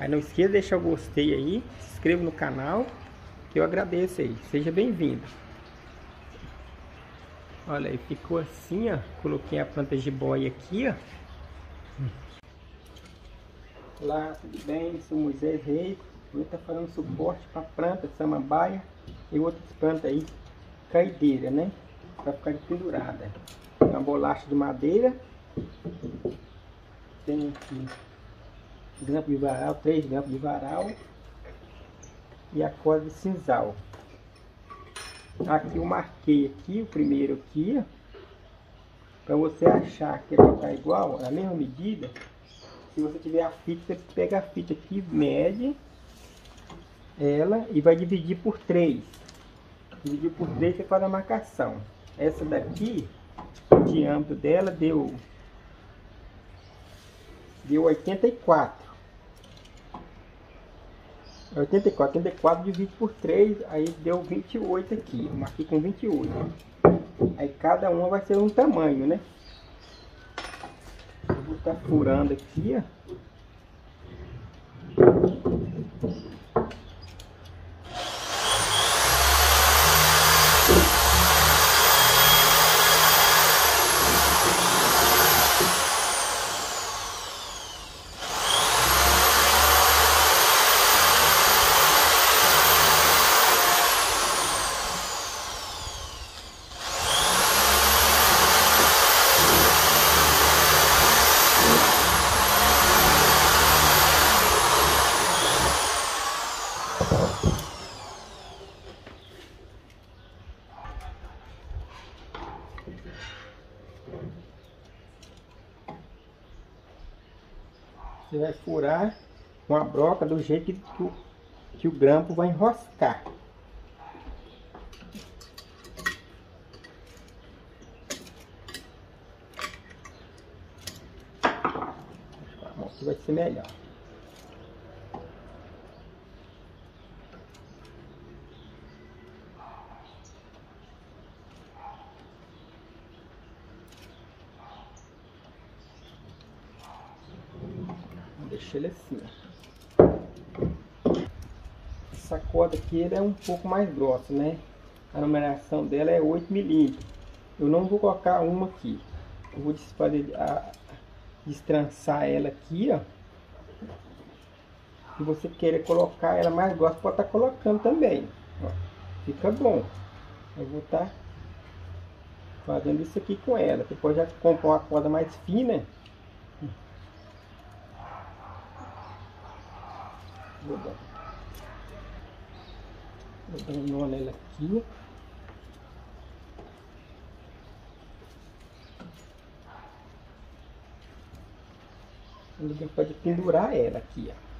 Aí não esqueça de deixar o gostei aí, se inscreva no canal, que eu agradeço aí. Seja bem-vindo. Olha aí, ficou assim, ó. Coloquei a planta de boia aqui, ó. Olá, tudo bem? Sou Moisés Reis. Vou estar fazendo suporte para planta, samambaia e outras plantas aí, caideira, né? Para ficar pendurada. Uma bolacha de madeira. Tem aqui grampo de varal, três grampos de varal e a corda de cinzal. Aqui eu marquei aqui, o primeiro aqui, para você achar que ele está igual, na mesma medida. Se você tiver a fita, você pega a fita aqui, mede ela e vai dividir por 3. Dividir por 3 você faz a marcação. Essa daqui, o diâmetro dela deu deu 84. 84, 84 dividido por 3, aí deu 28 aqui. Eu marquei com 28. Aí cada uma vai ser um tamanho, né? Eu vou estar furando aqui, ó. Você vai furar com a broca do jeito que o, que o grampo vai enroscar. Aqui vai ser melhor. Deixa ele assim, ó. Essa corda aqui é um pouco mais grossa, né? A numeração dela é 8 milímetros. Eu não vou colocar uma aqui. Eu vou fazer a, destrançar ela aqui, ó. Se você querer colocar ela mais grossa, pode estar tá colocando também. Ó. Fica bom. Eu vou estar tá fazendo isso aqui com ela. Você pode já comprar uma corda mais fina Vou dar, um nó nela aqui. Ele pode pendurar ela aqui, ó.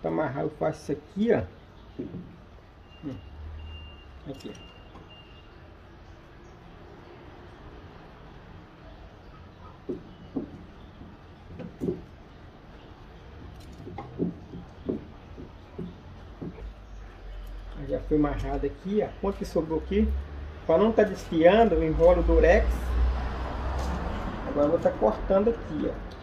Para amarrar eu faço isso aqui, ó. Hum. Aqui, ó. Já foi amarrado aqui, a quanto que sobrou aqui. Para não estar tá desfiando, eu enrolo o durex. Agora vou estar tá cortando aqui, ó.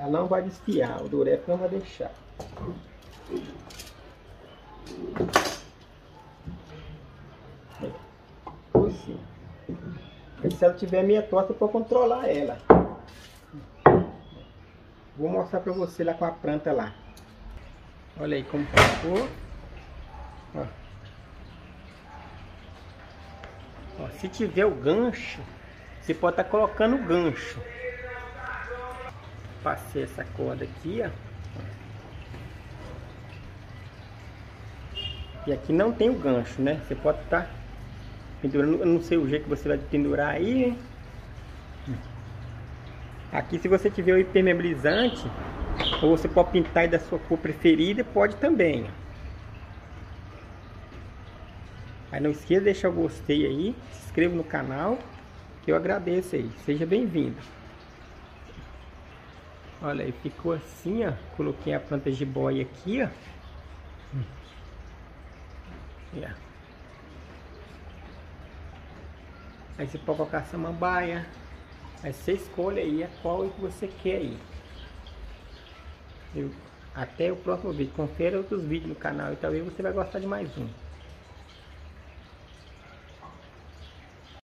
Ela não vai desfiar, o durex não vai deixar. Assim. Se ela tiver meia torta, vou controlar ela. Vou mostrar pra você lá com a planta lá. Olha aí como ficou. Ó. Ó, se tiver o gancho, você pode estar tá colocando o gancho. Passei essa corda aqui, ó. E aqui não tem o gancho, né? Você pode estar tá pendurando, eu não sei o jeito que você vai pendurar aí, hein? Aqui se você tiver o impermeabilizante, ou você pode pintar da sua cor preferida, pode também. Aí não esqueça de deixar o gostei aí, se inscreva no canal, que eu agradeço aí. Seja bem-vindo. Olha aí, ficou assim, ó. Coloquei a planta de boia aqui, ó. Yeah. Aí você pode colocar samambaia. Aí você escolhe aí a qual que você quer aí. Eu, até o próximo vídeo. Confere outros vídeos no canal e talvez você vai gostar de mais um.